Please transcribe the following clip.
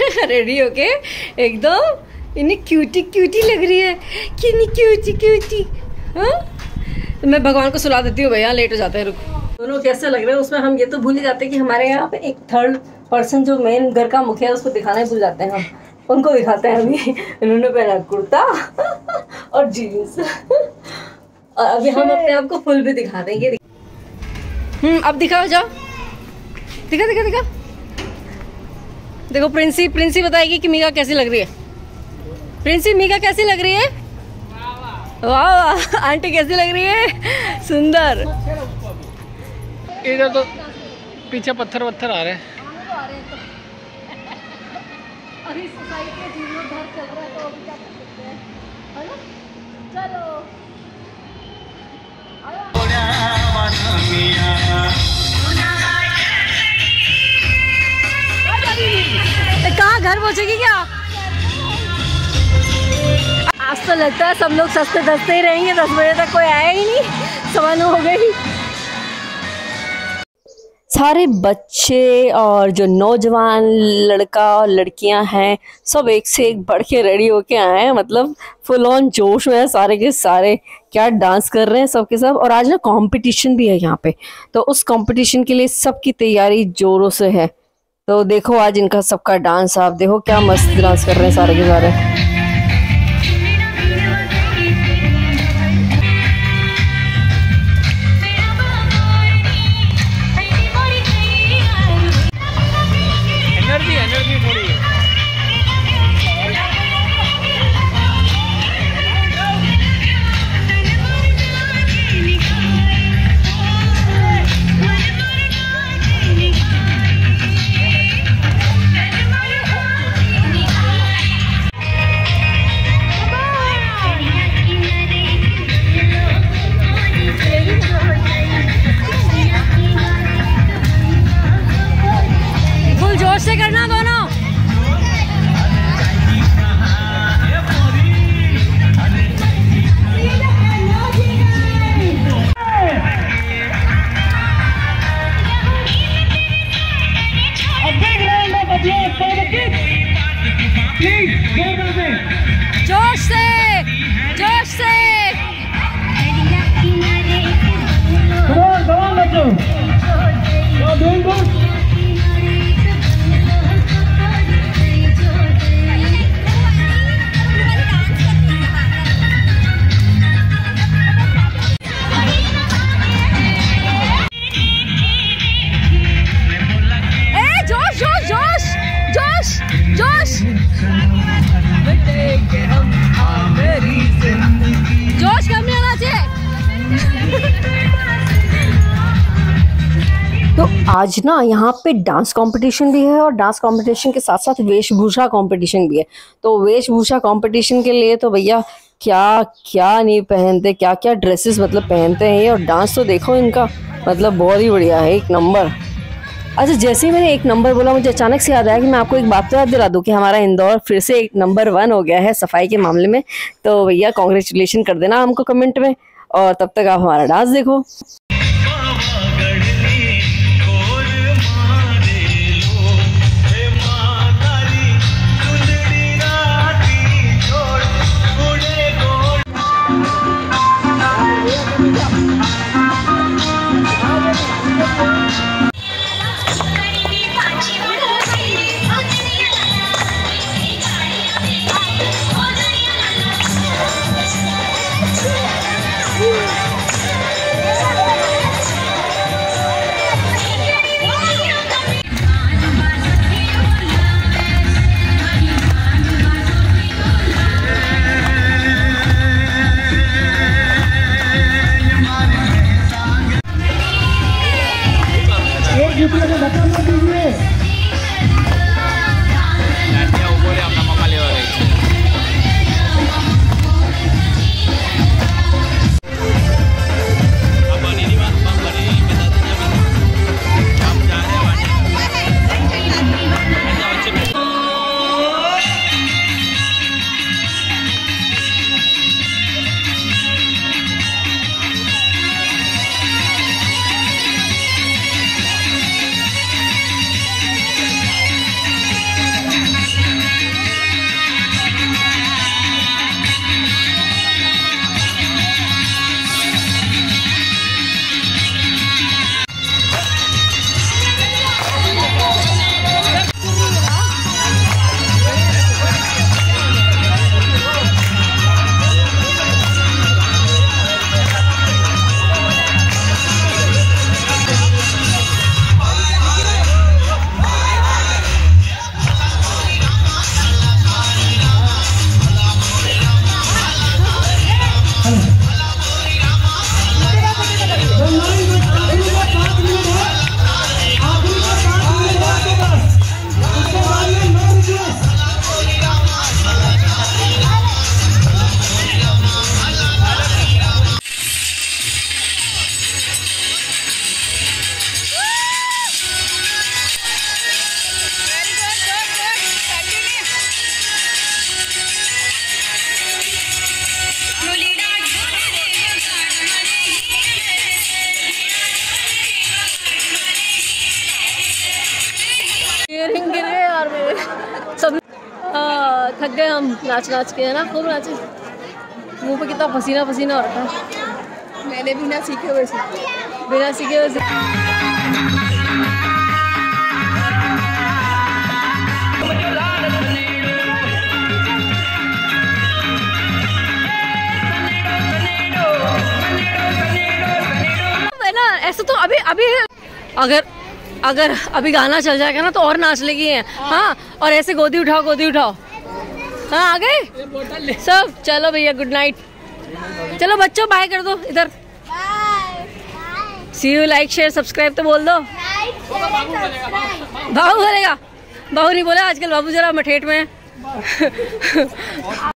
Ready होके एकदम इन्हें क्यूटी क्यूटी लग रही है। कितनी क्यूटी क्यूटी हाँ? तो मैं भगवान को सुला देती हूँ भैया लेट हो जाते हैं रुक। दोनों कैसे लग रहे हैं? उसमें हम ये तो भूल ही जाते हैं कि हमारे यहाँ पे एक थर्ड पर्सन जो मेन घर का मुखिया है उसको दिखाना ही भूल जाते हैं हम। उनको दिखाते हैं अभी। इन्होंने पहना कुर्ता और जीन्स और अभी हम अपने आप को फुल भी दिखा देंगे। हम्म अब दिखाओ जाओ। दिखा दिखा दिखा। देखो प्रिंसी प्रिंसी बताएगी कि मीगा कैसी लग रही है। प्रिंसी मीगा कैसी लग रही है? वाह वाह आंटी कैसी लग रही है? सुंदर। इधर तो पीछे पत्थर वत्थर आ रहे हैं। अभी सोसाइटी जीवनोद्धार चल रहा है तो अभी क्या कर सकते हैं? है ना? चलो। घर पहुँचेगी क्या? आज तो लगता है सब लोग सस्ते दसते ही रहेंगे, दस बजे तक कोई आया ही नहीं सवा हो गई। सारे बच्चे और जो नौजवान लड़का और लड़कियाँ हैं, सब एक से एक बढ़ के रेडी होके आए हैं मतलब फुल ऑन जोश में है सारे के सारे। क्या डांस कर रहे हैं सब के सब? और आज ना कंपटीशन भी है यहाँ पे। तो उस कंपटीशन के लिए सबकी तैयारी जोरों से है। तो देखो आज इनका सबका डांस, आप देखो क्या मस्त डांस कर रहे हैं सारे के सारे। एनर्जी एनर्जी थोड़ी है फुल जोश आज ना यहाँ पे डांस कंपटीशन भी है और डांस कंपटीशन के साथ साथ वेशभूषा कंपटीशन भी है। तो वेशभूषा कंपटीशन के लिए तो भैया क्या क्या नहीं पहनते क्या क्या ड्रेसेस मतलब पहनते हैं और डांस तो देखो इनका मतलब बहुत ही बढ़िया है, एक नंबर अच्छा जैसे ही मैंने एक नंबर बोला, मुझे अचानक से याद आया कि मैं आपको एक बात तो याद दिला दूँ कि हमारा इंदौर फिर से एक नंबर वन हो गया है सफ़ाई के मामले में। तो भैया कॉन्ग्रेचुलेशन कर देना हमको कमेंट में और तब तक आप हमारा डांस देखो। थक गए हम नाच नाच के है ना? खूब नाचे। मुँह पे कितना पसीना पसीना हो रहा था मैंने भी ना सीखे हुए बिना सीखे हुए से- है तो अभी अभी अगर अगर अभी गाना चल जाएगा ना तो और नाच लेगी है। हाँ और ऐसे गोदी उठाओ गोदी उठाओ। हाँ आ गए? सब चलो भैया गुड नाइट चलो बच्चों बाय कर दो इधर। See you like share subscribe तो बोल दो। बाबू बोलेगा बाबू नहीं बोला आजकल बाबू जरा मठेठ में है।